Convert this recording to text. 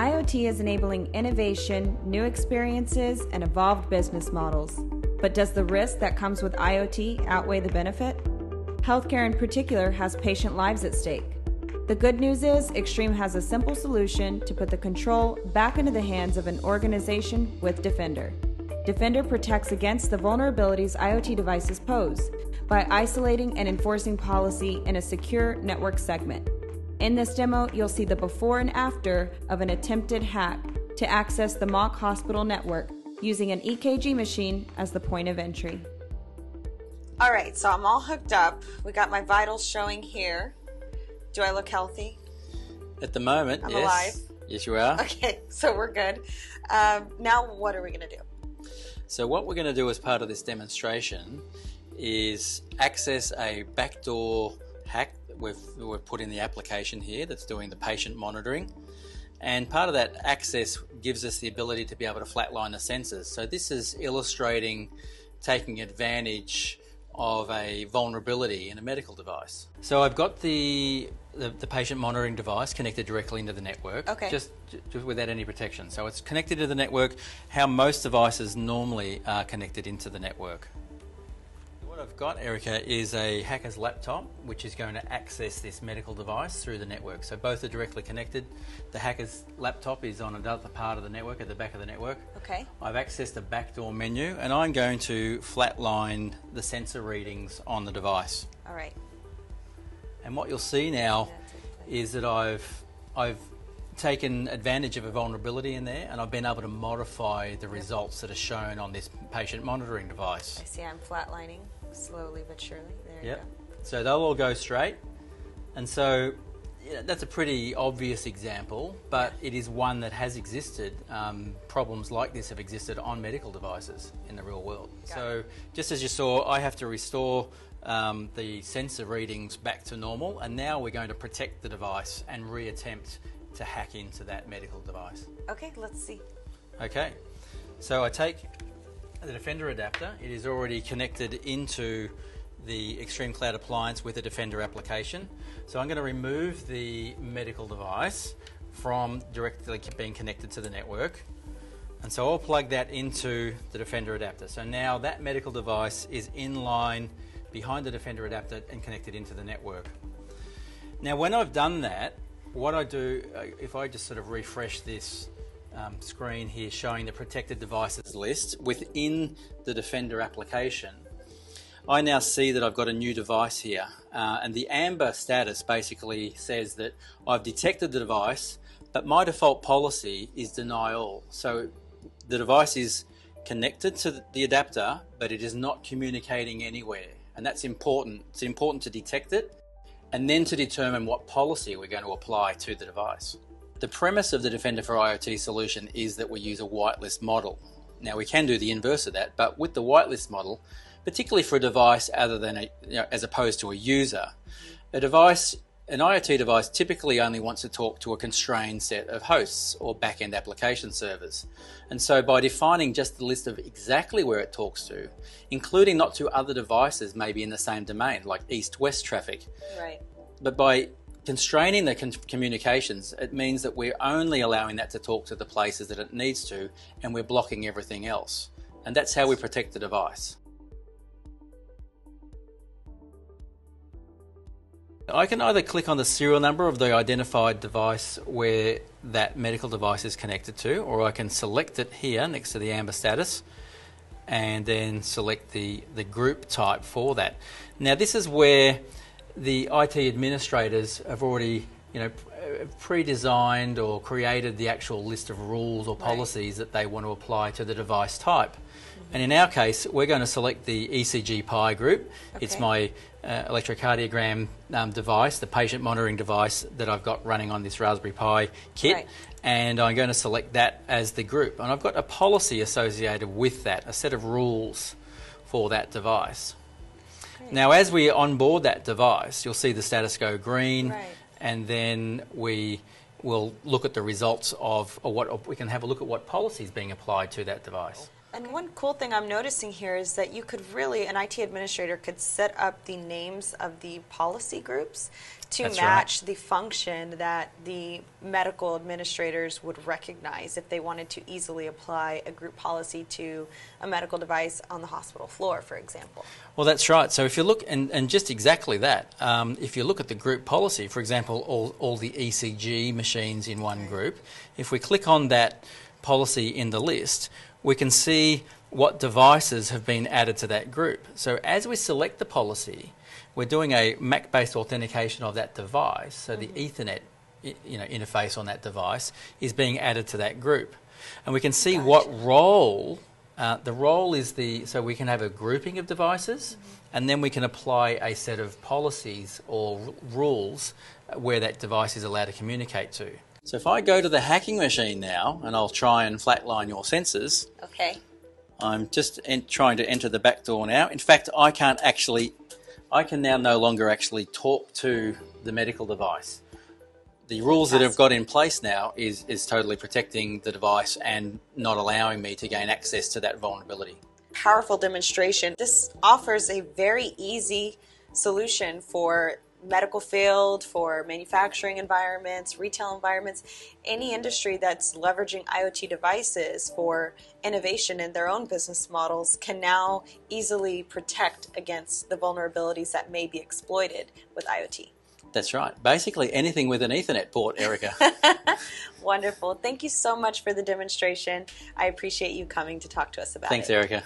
IoT is enabling innovation, new experiences, and evolved business models. But does the risk that comes with IoT outweigh the benefit? Healthcare in particular has patient lives at stake. The good news is, Extreme has a simple solution to put the control back into the hands of an organization with Defender. Defender protects against the vulnerabilities IoT devices pose by isolating and enforcing policy in a secure network segment. In this demo, you'll see the before and after of an attempted hack to access the mock hospital network using an EKG machine as the point of entry. All right, so I'm all hooked up. We got my vitals showing here. Do I look healthy? At the moment, I'm yes. alive. Yes, you are. Okay, so we're good. Um, now, what are we going to do? So what we're going to do as part of this demonstration is access a backdoor hack that we've, we've put in the application here that's doing the patient monitoring. And part of that access gives us the ability to be able to flatline the sensors. So this is illustrating taking advantage of a vulnerability in a medical device. So I've got the the, the patient monitoring device connected directly into the network, Okay. just just without any protection. So it's connected to the network, how most devices normally are connected into the network. What I've got, Erica, is a hacker's laptop, which is going to access this medical device through the network. So both are directly connected. The hacker's laptop is on another part of the network, at the back of the network. Okay. I've accessed a backdoor menu, and I'm going to flatline the sensor readings on the device. All right. And what you'll see now is that I've I've taken advantage of a vulnerability in there, and I've been able to modify the results that are shown on this patient monitoring device. I see I'm flatlining slowly but surely. There Yep. you go. So they'll all go straight, and so you know, that's a pretty obvious example, but it is one that has existed. Um, problems like this have existed on medical devices in the real world. Got so just as you saw, I have to restore um, the sensor readings back to normal, and now we're going to protect the device and reattempt to hack into that medical device. Okay, let's see. Okay, so I take the Defender adapter. It is already connected into the Extreme Cloud appliance with a Defender application. So I'm going to remove the medical device from directly being connected to the network. And so I'll plug that into the Defender adapter. So now that medical device is in line behind the Defender adapter and connected into the network. Now, when I've done that, what I do, uh, if I just sort of refresh this um, screen here showing the protected devices list within the Defender application, I now see that I've got a new device here. Uh, and the amber status basically says that I've detected the device, but my default policy is deny all. So the device is connected to the adapter, but it is not communicating anywhere. And that's important. It's important to detect it and then to determine what policy we're going to apply to the device. The premise of the Defender for IoT solution is that we use a whitelist model. Now we can do the inverse of that, but with the whitelist model, particularly for a device other than a, you know, as opposed to a user, a device, an IoT device typically only wants to talk to a constrained set of hosts or back-end application servers. And so by defining just the list of exactly where it talks to, including not to other devices maybe in the same domain, like east-west traffic, Right. but by constraining the con- communications, it means that we're only allowing that to talk to the places that it needs to, and we're blocking everything else. And that's how we protect the device. I can either click on the serial number of the identified device where that medical device is connected to, or I can select it here next to the amber status and then select the, the group type for that. Now, this is where the IT administrators have already, you know, pre-designed or created the actual list of rules or policies that they want to apply to the device type. And in our case, we're going to select the ECG Pi group. It's my uh, electrocardiogram um, device, the patient monitoring device that I've got running on this Raspberry Pi kit. Right. And I'm going to select that as the group. And I've got a policy associated with that, a set of rules for that device. Now, as we onboard that device, you'll see the status go green, Right. and then we will look at the results of, or what we can have a look at what policy is being applied to that device. And one cool thing I'm noticing here is that you could really, an IT administrator could set up the names of the policy groups to That's match right. the function that the medical administrators would recognize if they wanted to easily apply a group policy to a medical device on the hospital floor, for example. Well, that's right. So if you look, and, and just exactly that, um, if you look at the group policy, for example, all, all the ECG machines in one group, if we click on that policy in the list, we can see what devices have been added to that group. So as we select the policy, we're doing a MAC-based authentication of that device. So the Ethernet you know, interface on that device is being added to that group. And we can see what role, uh, the role is the, so we can have a grouping of devices and then we can apply a set of policies or r- rules uh, where that device is allowed to communicate to. So if I go to the hacking machine now and I'll try and flatline your sensors, Okay. I'm just en- trying to enter the back door now. In fact, I can't actually, I can now no longer actually talk to the medical device. The rules that have got in place now is, is totally protecting the device and not allowing me to gain access to that vulnerability. powerful demonstration. This offers a very easy solution for medical field, for manufacturing environments, retail environments, any industry that's leveraging IoT devices for innovation in their own business models can now easily protect against the vulnerabilities that may be exploited with IoT. That's right. Basically, anything with an Ethernet port, Erica. Wonderful. Thank you so much for the demonstration. I appreciate you coming to talk to us about Thanks, it. Erica.